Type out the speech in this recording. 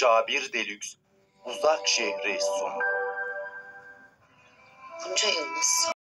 Cabir Delüks Uzak Şehri sundu. Bunca yıl nasıl